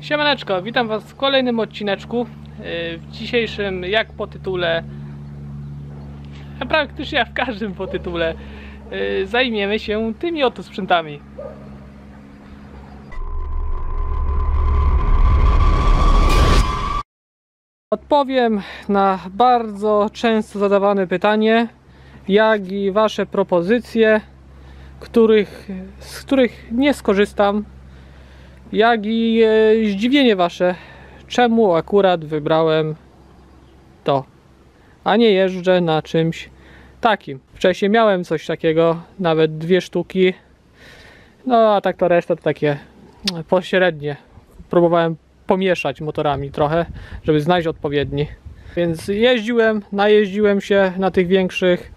Siemaneczko, witam Was w kolejnym odcineczku. Yy, W dzisiejszym, jak po tytule, a praktycznie w każdym po tytule, yy, zajmiemy się tymi oto sprzętami. Odpowiem na bardzo często zadawane pytanie, jak i Wasze propozycje, których, z których nie skorzystam jak i e, zdziwienie wasze, czemu akurat wybrałem to, a nie jeżdżę na czymś takim. Wcześniej miałem coś takiego, nawet dwie sztuki, no a tak to reszta to takie pośrednie. Próbowałem pomieszać motorami trochę, żeby znaleźć odpowiedni. Więc jeździłem, najeździłem się na tych większych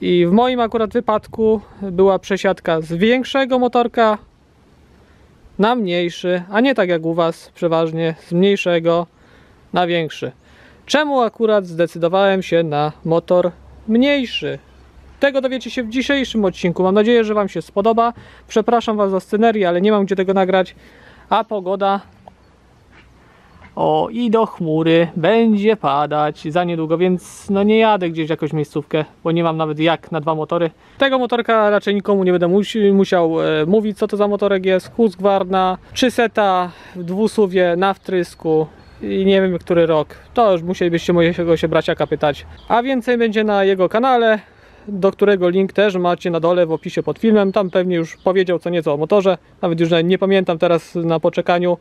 i w moim akurat wypadku była przesiadka z większego motorka na mniejszy, a nie tak jak u Was przeważnie z mniejszego na większy. Czemu akurat zdecydowałem się na motor mniejszy? Tego dowiecie się w dzisiejszym odcinku. Mam nadzieję, że Wam się spodoba. Przepraszam Was za scenerię, ale nie mam gdzie tego nagrać. A pogoda. O, i do chmury będzie padać za niedługo, więc no nie jadę gdzieś w jakąś miejscówkę, bo nie mam nawet jak na dwa motory. Tego motorka raczej nikomu nie będę musi, musiał e, mówić, co to za motorek jest. Husqvarna, 300 w dwusuwie na wtrysku i nie wiem który rok. To już musielibyście mojego się braciaka pytać. A więcej będzie na jego kanale, do którego link też macie na dole w opisie pod filmem. Tam pewnie już powiedział co nieco o motorze, nawet już nie pamiętam teraz na poczekaniu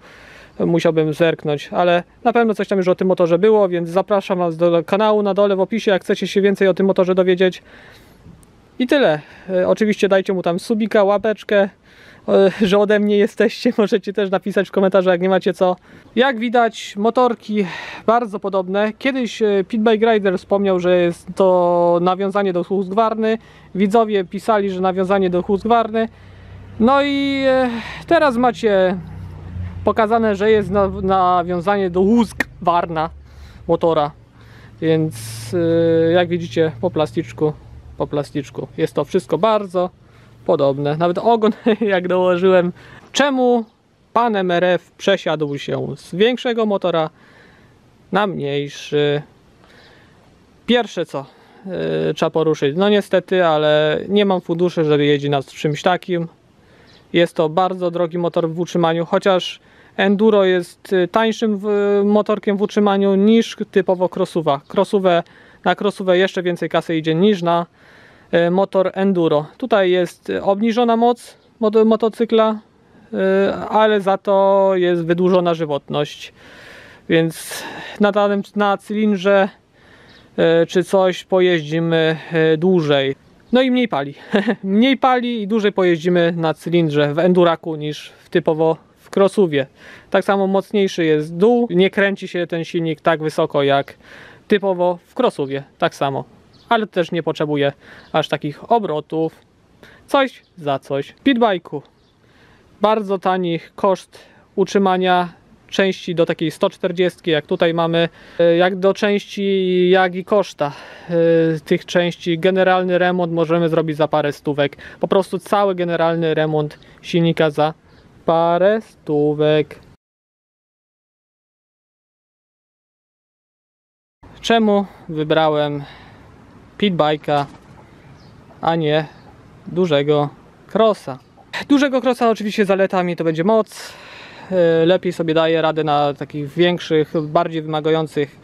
musiałbym zerknąć, ale na pewno coś tam już o tym motorze było, więc zapraszam Was do kanału na dole w opisie, jak chcecie się więcej o tym motorze dowiedzieć. I tyle. E, Oczywiście dajcie mu tam subika, łapeczkę, e, że ode mnie jesteście. Możecie też napisać w komentarzach, jak nie macie co. Jak widać, motorki bardzo podobne. Kiedyś e, Pitbike Rider wspomniał, że jest to nawiązanie do Husqvarny. Widzowie pisali, że nawiązanie do Husqvarny. No i teraz macie pokazane, że jest na, nawiązanie do Husqvarna motora. Więc yy, jak widzicie po plasticzku, po plasticzku jest to wszystko bardzo podobne. Nawet ogon jak dołożyłem. Czemu pan MRF przesiadł się z większego motora na mniejszy? Pierwsze co yy, trzeba poruszyć. No niestety, ale nie mam funduszy, żeby jeździć na czymś takim. Jest to bardzo drogi motor w utrzymaniu, chociaż Enduro jest y, tańszym motorkiem w utrzymaniu niż typowo crossowa. Crossowe, na crossowe jeszcze więcej kasy idzie niż na y, motor Enduro. Tutaj jest obniżona moc moto- motocykla, y, ale za to jest wydłużona żywotność. Więc na danym na cylindrze czy coś pojeździmy dłużej. No i mniej pali. mniej pali i dłużej pojeździmy na cylindrze w Enduraku niż w typowo w. Tak samo mocniejszy jest dół, nie kręci się ten silnik tak wysoko jak typowo w crossowie. Tak samo. Ale też nie potrzebuje aż takich obrotów. Coś za coś. Pitbike'u bardzo tani koszt utrzymania części do takiej 140, jak tutaj mamy, e, jak do części, jak i koszta e, tych części. Generalny remont możemy zrobić za parę stówek. Po prostu cały generalny remont silnika za parę stówek. Czemu wybrałem pitbike'a, a nie dużego crossa? Dużego crossa oczywiście zaletami to będzie moc. Yy, Lepiej sobie daje radę na takich większych, bardziej wymagających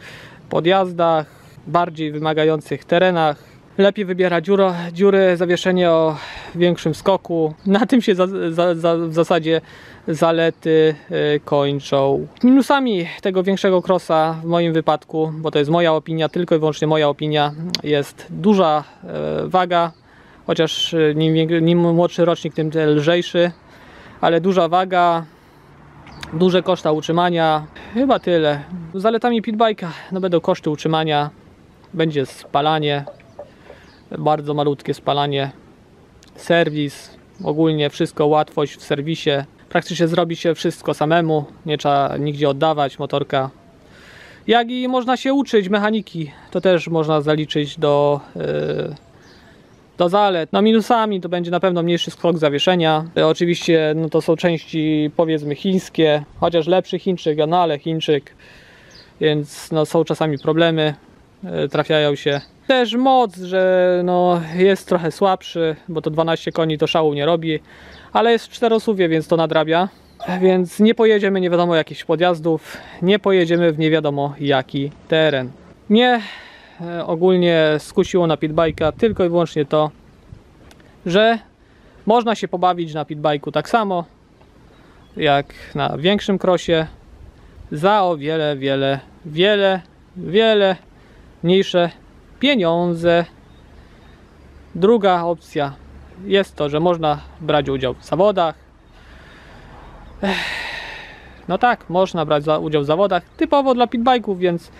podjazdach, bardziej wymagających terenach. Lepiej wybiera dziuro, dziury, zawieszenie o większym skoku. Na tym się za, za, za, w zasadzie zalety yy, kończą. Minusami tego większego crossa w moim wypadku, bo to jest moja opinia, tylko i wyłącznie moja opinia, jest duża yy, waga, chociaż nim, wię- nim młodszy rocznik, tym lżejszy, ale duża waga, duże koszta utrzymania, chyba tyle. Zaletami pitbike'a no będą koszty utrzymania, będzie spalanie, bardzo malutkie spalanie, serwis, ogólnie wszystko, łatwość w serwisie. Praktycznie zrobi się wszystko samemu, nie trzeba nigdzie oddawać motorka. Jak i można się uczyć mechaniki, to też można zaliczyć do, yy, Do zalet, no minusami to będzie na pewno mniejszy skok zawieszenia. E, Oczywiście no to są części powiedzmy chińskie, chociaż lepszy Chińczyk, no ale Chińczyk, więc no są czasami problemy, e, trafiają się. Też moc, że no jest trochę słabszy, bo to 12 koni to szału nie robi, ale jest w czterosuwie, więc to nadrabia. Więc nie pojedziemy nie wiadomo jakichś podjazdów, nie pojedziemy w nie wiadomo jaki teren. Mnie e, ogólnie skusiło na pitbike'a tylko i wyłącznie to, że można się pobawić na pitbike'u tak samo jak na większym krosie za o wiele, wiele, wiele, wiele mniejsze pieniądze. Druga opcja jest to, że można brać udział w zawodach. No tak, można brać udział w zawodach typowo dla pitbike'ów, więc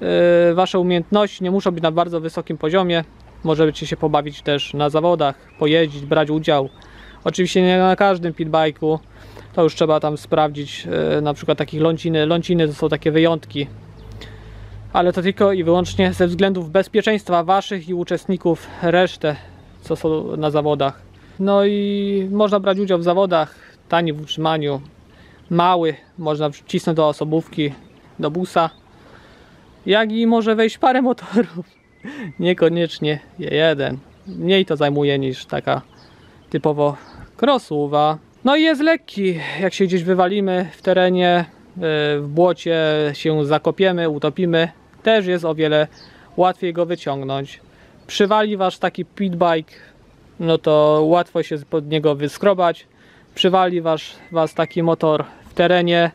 yy, wasze umiejętności nie muszą być na bardzo wysokim poziomie. Możecie się pobawić też na zawodach, pojeździć, brać udział. Oczywiście nie na każdym pitbike'u. To już trzeba tam sprawdzić, yy, na przykład takich ląciny. Ląciny to są takie wyjątki ale to tylko i wyłącznie ze względów bezpieczeństwa waszych i uczestników, resztę, co są na zawodach. No i można brać udział w zawodach, tani w utrzymaniu, mały, można wcisnąć do osobówki, do busa, jak i może wejść parę motorów, niekoniecznie jeden. Mniej to zajmuje niż taka typowo crossowa. No i jest lekki, jak się gdzieś wywalimy w terenie, yy, w błocie się zakopiemy, utopimy, też jest o wiele łatwiej go wyciągnąć. Przywali wasz taki pitbike, no to łatwo się pod niego wyskrobać. Przywali wasz, was taki motor w terenie,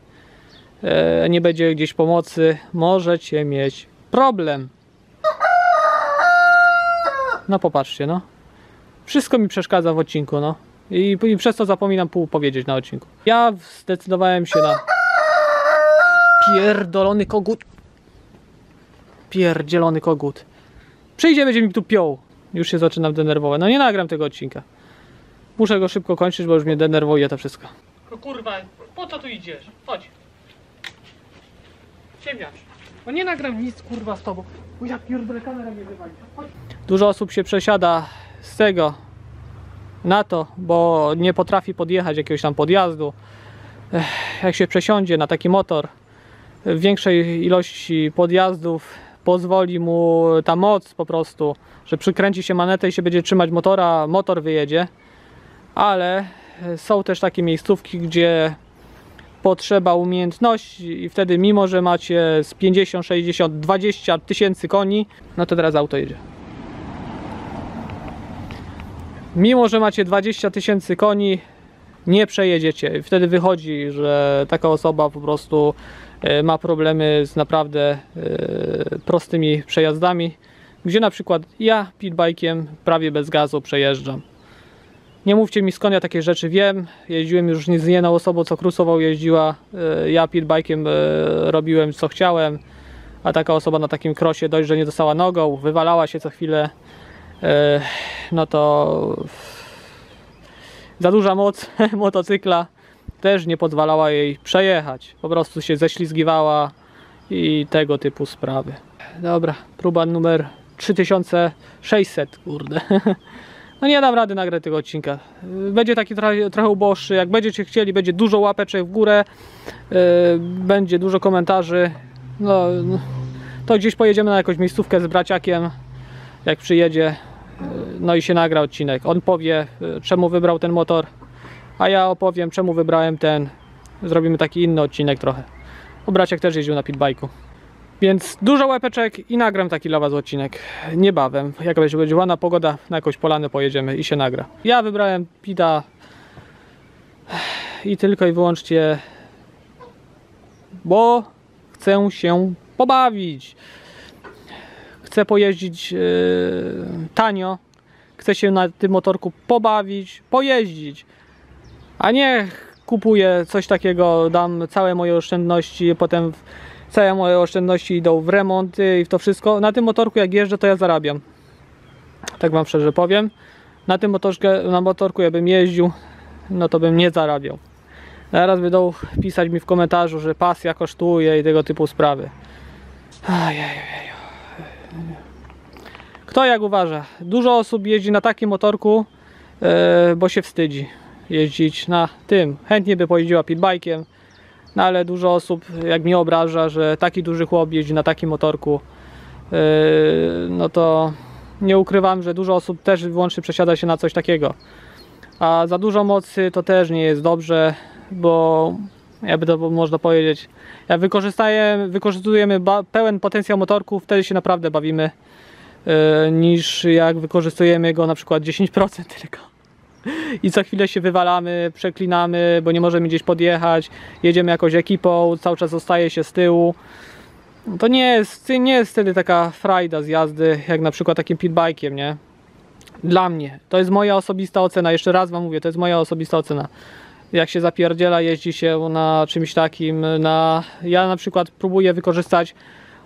e, nie będzie gdzieś pomocy, możecie mieć problem. No popatrzcie, no. Wszystko mi przeszkadza w odcinku, no. I, I przez to zapominam pół powiedzieć na odcinku. Ja zdecydowałem się na pierdolony kogut. Pierdzielony kogut. Przyjdzie, będzie mi tu piął. Już się zaczynam denerwować. No nie nagram tego odcinka. Muszę go szybko kończyć, bo już mnie denerwuje to wszystko. No kurwa, po co tu idziesz? Chodź. Ziemniacz. No nie nagram nic kurwa z tobą. Bo ja pierdolę kamerę mnie wywali. Chodź. Dużo osób się przesiada z tego na to, bo nie potrafi podjechać jakiegoś tam podjazdu. Ech, jak się przesiądzie na taki motor w większej ilości podjazdów pozwoli mu ta moc po prostu, że przykręci się manetę i się będzie trzymać motora, motor wyjedzie. Ale są też takie miejscówki, gdzie potrzeba umiejętności i wtedy mimo, że macie z 50, 60, 20 tysięcy koni, no to teraz auto jedzie. Mimo, że macie 20 tysięcy koni, nie przejedziecie. Wtedy wychodzi, że taka osoba po prostu e, ma problemy z naprawdę e, prostymi przejazdami, gdzie na przykład ja pitbike'iem prawie bez gazu przejeżdżam. Nie mówcie mi skąd ja takie rzeczy wiem. Jeździłem już nie z jedną osobą, co cruisował jeździła. E, Ja pitbike'iem e, robiłem co chciałem, a taka osoba na takim krosie dość, że nie dostała nogą, wywalała się co chwilę. E, No to za duża moc motocykla też nie pozwalała jej przejechać. Po prostu się ześlizgiwała i tego typu sprawy. Dobra, próba numer 3600, kurde. No nie dam rady nagrać tego odcinka. Będzie taki trochę, trochę uboższy. Jak będziecie chcieli, będzie dużo łapeczek w górę, yy, będzie dużo komentarzy. No, no, to gdzieś pojedziemy na jakąś miejscówkę z braciakiem, jak przyjedzie. Yy, No i się nagra odcinek. On powie, yy, czemu wybrał ten motor, a ja opowiem, czemu wybrałem ten. Zrobimy taki inny odcinek trochę. Bo braciak też jeździł na pitbike'u. Więc dużo łepeczek i nagram taki dla Was odcinek niebawem. Jak będzie, będzie ładna pogoda, na jakąś polanę pojedziemy i się nagra. Ja wybrałem Pita i tylko i wyłącznie, bo chcę się pobawić. Chcę pojeździć yy, tanio. Chcę się na tym motorku pobawić, pojeździć. A nie kupuję coś takiego, dam całe moje oszczędności, potem całe moje oszczędności idą w remonty i w to wszystko. Na tym motorku jak jeżdżę, to ja zarabiam. Tak wam szczerze powiem. Na tym motorze, na motorku jakbym jeździł, no to bym nie zarabiał. Teraz będą pisać mi w komentarzu, że pasja kosztuje i tego typu sprawy. Kto jak uważa? Dużo osób jeździ na takim motorku, e, bo się wstydzi jeździć na tym. Chętnie by pojeździła pitbike'iem, no ale dużo osób, jak mnie obraża, że taki duży chłop jeździ na takim motorku, e, no to nie ukrywam, że dużo osób też wyłącznie przesiada się na coś takiego. A za dużo mocy to też nie jest dobrze, bo jakby to można powiedzieć, jak wykorzystujemy pełen potencjał motorku, wtedy się naprawdę bawimy, e, niż jak wykorzystujemy go na przykład 10% tylko. I co chwilę się wywalamy, przeklinamy, bo nie możemy gdzieś podjechać, jedziemy jakąś ekipą, cały czas zostaje się z tyłu. To nie jest, nie jest wtedy taka frajda z jazdy, jak na przykład takim pitbike'iem, nie? Dla mnie. To jest moja osobista ocena. Jeszcze raz Wam mówię, to jest moja osobista ocena. Jak się zapierdziela, jeździ się na czymś takim, na... Ja na przykład próbuję wykorzystać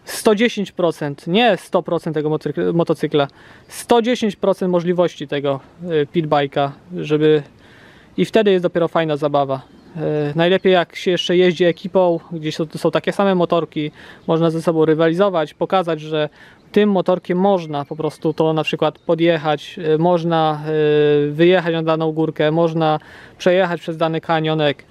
110%, nie 100% tego motocy- motocykla, 110% możliwości tego y, pitbike'a, żeby... I wtedy jest dopiero fajna zabawa. Y, Najlepiej jak się jeszcze jeździ ekipą, gdzie są, są takie same motorki, można ze sobą rywalizować, pokazać, że tym motorkiem można po prostu to na przykład podjechać, y, można wyjechać na daną górkę, można przejechać przez dany kanionek.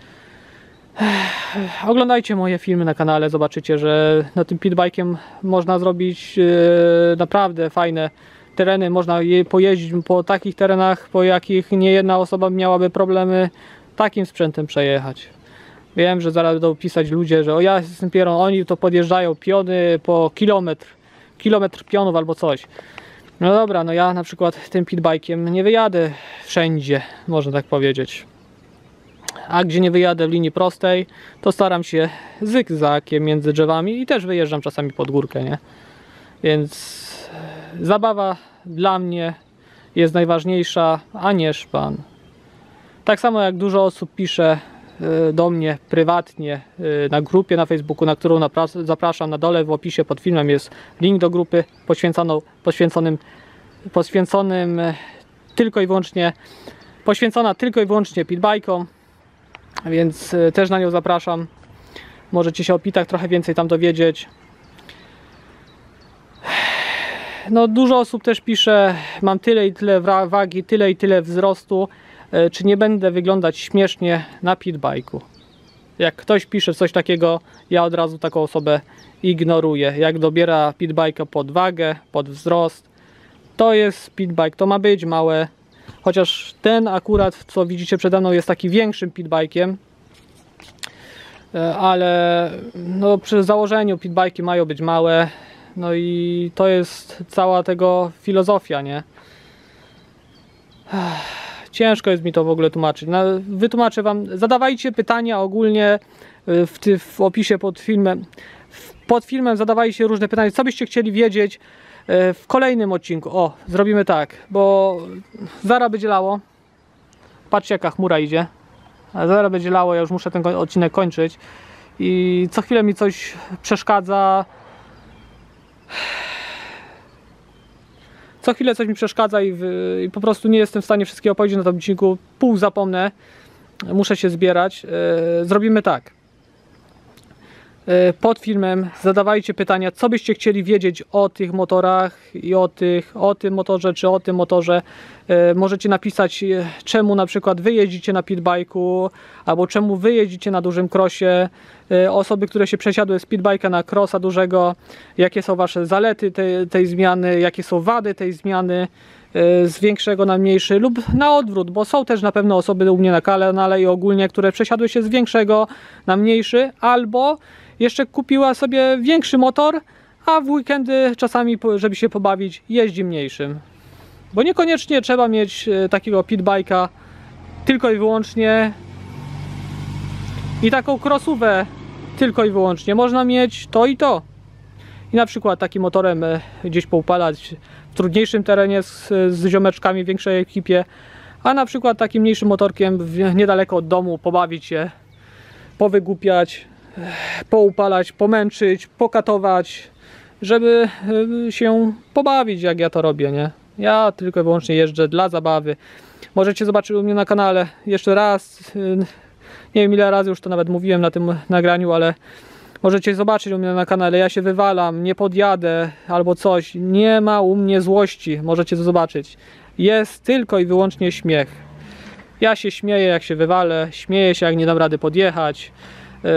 Oglądajcie moje filmy na kanale, zobaczycie, że na tym pitbike'iem można zrobić y, naprawdę fajne tereny, można je pojeździć po takich terenach, po jakich nie jedna osoba miałaby problemy takim sprzętem przejechać. Wiem, że zaraz będą pisać ludzie, że o ja jestem pieron, oni to podjeżdżają piony po kilometr, kilometr pionów albo coś. No dobra, no ja na przykład tym pitbike'iem nie wyjadę wszędzie, można tak powiedzieć. A gdzie nie wyjadę w linii prostej, to staram się zygzakiem między drzewami i też wyjeżdżam czasami pod górkę, nie? Więc zabawa dla mnie jest najważniejsza, a nie szpan. Tak samo jak dużo osób pisze y, do mnie prywatnie y, na grupie na Facebooku, na którą zapraszam na dole w opisie pod filmem jest link do grupy poświęconym, poświęconym tylko i wyłącznie poświęcona tylko i wyłącznie pitbike'om, więc y, też na nią zapraszam. Możecie się o pitach trochę więcej tam dowiedzieć. No dużo osób też pisze, mam tyle i tyle wagi, tyle i tyle wzrostu, e, czy nie będę wyglądać śmiesznie na pitbike'u. Jak ktoś pisze coś takiego, ja od razu taką osobę ignoruję. Jak dobiera pitbike'a pod wagę, pod wzrost, to jest pitbike, to ma być małe. Chociaż ten akurat, co widzicie przede mną, jest taki większym pitbike'iem. E, Ale no, przy założeniu pitbike'i mają być małe. No i to jest cała tego filozofia, nie? Ciężko jest mi to w ogóle tłumaczyć. No, wytłumaczę Wam. Zadawajcie pytania ogólnie y, w, w opisie pod filmem. Pod filmem zadawajcie różne pytania, co byście chcieli wiedzieć y, w kolejnym odcinku. O, zrobimy tak, bo zaraz będzie lało. Patrzcie jaka chmura idzie. Zaraz będzie lało, ja już muszę ten odcinek kończyć. I co chwilę mi coś przeszkadza. Co chwilę coś mi przeszkadza i, w, i po prostu nie jestem w stanie wszystkiego opowiedzieć na tym odcinku. Pół zapomnę. Muszę się zbierać. E, zrobimy tak. E, pod filmem zadawajcie pytania, co byście chcieli wiedzieć o tych motorach i o, tych, o tym motorze czy o tym motorze. E, Możecie napisać, e, czemu na przykład wy jeździcie na pitbike'u, albo czemu wy jeździcie na dużym krosie. Osoby, które się przesiadły z pitbike'a na crossa dużego, jakie są wasze zalety tej, tej zmiany, jakie są wady tej zmiany z większego na mniejszy lub na odwrót, bo są też na pewno osoby u mnie na kanale i ogólnie, które przesiadły się z większego na mniejszy, albo jeszcze kupiła sobie większy motor, a w weekendy czasami, żeby się pobawić, jeździ mniejszym. Bo niekoniecznie trzeba mieć e, takiego pitbike'a tylko i wyłącznie i taką crossówę tylko i wyłącznie. Można mieć to i to. I na przykład takim motorem e, gdzieś poupalać w trudniejszym terenie z, z ziomeczkami w większej ekipie, a na przykład takim mniejszym motorkiem niedaleko od domu pobawić się, powygłupiać, poupalać, pomęczyć, pokatować, żeby się pobawić jak ja to robię, nie? Ja tylko i wyłącznie jeżdżę dla zabawy. Możecie zobaczyć u mnie na kanale jeszcze raz. e, Nie wiem ile razy już to nawet mówiłem na tym nagraniu, ale Możecie zobaczyć u mnie na kanale, ja się wywalam, nie podjadę albo coś. Nie ma u mnie złości, możecie to zobaczyć. Jest tylko i wyłącznie śmiech. Ja się śmieję jak się wywalę, śmieję się jak nie dam rady podjechać. Yy,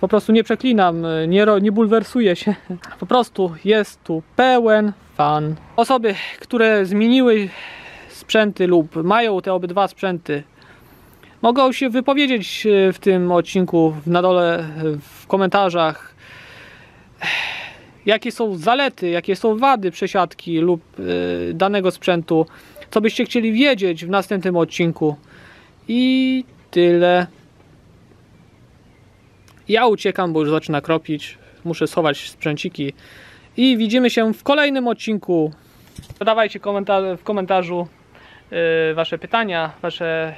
po prostu nie przeklinam, yy, nie, nie bulwersuję się. Po prostu jest tu pełen fan. Osoby, które zmieniły sprzęty lub mają te obydwa sprzęty, mogą się wypowiedzieć e, w tym odcinku na dole e, w komentarzach. Jakie są zalety, jakie są wady przesiadki lub e, danego sprzętu, co byście chcieli wiedzieć w następnym odcinku. I tyle. Ja uciekam, bo już zaczyna kropić. Muszę schować sprzęciki. I widzimy się w kolejnym odcinku. Zadawajcie komentarze w komentarzu e, wasze pytania, wasze,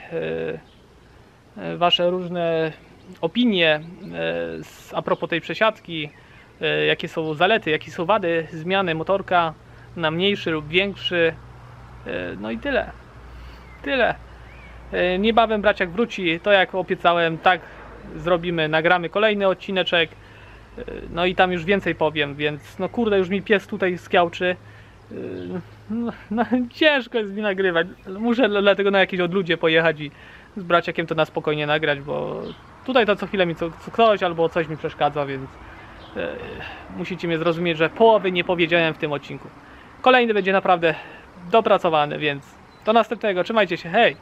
e, wasze różne opinie z, a propos tej przesiadki. Jakie są zalety, jakie są wady zmiany motorka na mniejszy lub większy. No i tyle. Tyle. Niebawem braciak wróci, to jak obiecałem, tak zrobimy, nagramy kolejny odcineczek. E, No i tam już więcej powiem, więc no kurde, już mi pies tutaj skiałczy. E, No, no, ciężko jest mi nagrywać. Muszę dla- dlatego na jakieś odludzie pojechać i z braciakiem to na spokojnie nagrać, bo tutaj to co chwilę mi co, co ktoś albo coś mi przeszkadza, więc e, musicie mnie zrozumieć, że połowy nie powiedziałem w tym odcinku. Kolejny będzie naprawdę dopracowany, więc do następnego. Trzymajcie się, hej!